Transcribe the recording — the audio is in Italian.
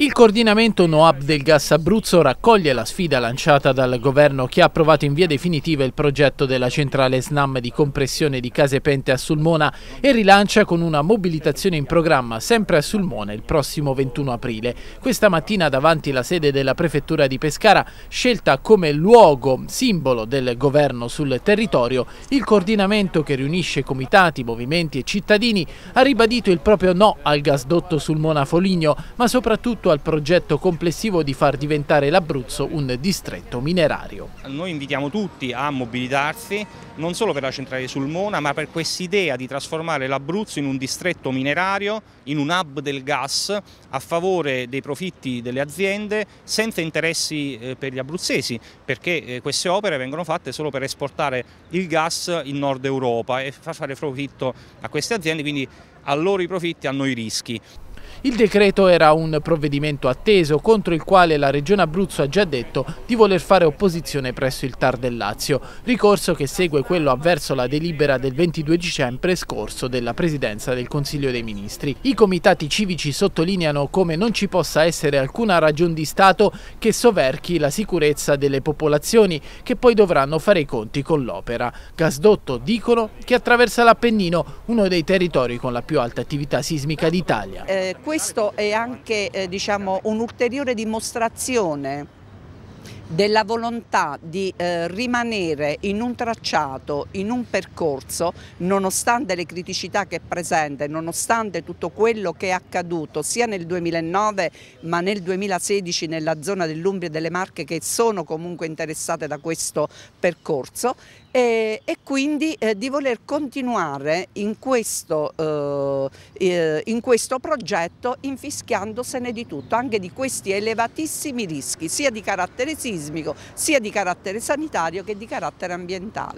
Il coordinamento NOAB del Gas Abruzzo raccoglie la sfida lanciata dal governo che ha approvato in via definitiva il progetto della centrale SNAM di compressione di case pente a Sulmona e rilancia con una mobilitazione in programma sempre a Sulmona il prossimo 21 aprile. Questa mattina davanti la sede della prefettura di Pescara, scelta come luogo simbolo del governo sul territorio, il coordinamento che riunisce comitati, movimenti e cittadini ha ribadito il proprio no al gasdotto Sulmona-Foligno, ma soprattutto al progetto complessivo di far diventare l'Abruzzo un distretto minerario. Noi invitiamo tutti a mobilitarsi non solo per la centrale di Sulmona ma per quest'idea di trasformare l'Abruzzo in un distretto minerario, in un hub del gas a favore dei profitti delle aziende senza interessi eh, per gli abruzzesi perché eh, queste opere vengono fatte solo per esportare il gas in Nord Europa e far fare profitto a queste aziende quindi a loro i profitti, a noi i rischi. Il decreto era un provvedimento atteso contro il quale la Regione Abruzzo ha già detto di voler fare opposizione presso il TAR del Lazio, ricorso che segue quello avverso la delibera del 22 dicembre scorso della Presidenza del Consiglio dei Ministri. I comitati civici sottolineano come non ci possa essere alcuna ragione di Stato che soverchi la sicurezza delle popolazioni che poi dovranno fare i conti con l'opera. Gasdotto dicono che attraversa l'Appennino, uno dei territori con la più alta attività sismica d'Italia. Eh, questo è anche eh, diciamo, un'ulteriore dimostrazione della volontà di eh, rimanere in un tracciato, in un percorso, nonostante le criticità che presenta, nonostante tutto quello che è accaduto sia nel 2009 ma nel 2016 nella zona dell'Umbria e delle Marche che sono comunque interessate da questo percorso e, e quindi eh, di voler continuare in questo, eh, eh in questo progetto infischiandosene di tutto, anche di questi elevatissimi rischi sia di carattere sismico sia di carattere sanitario che di carattere ambientale.